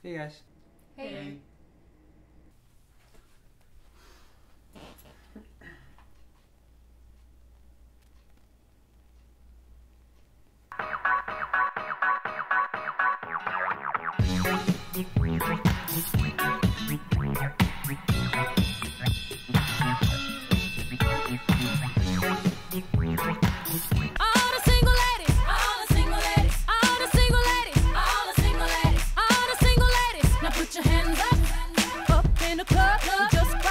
Hey guys. Hey. Hey. Put your hands up, up in the club, just.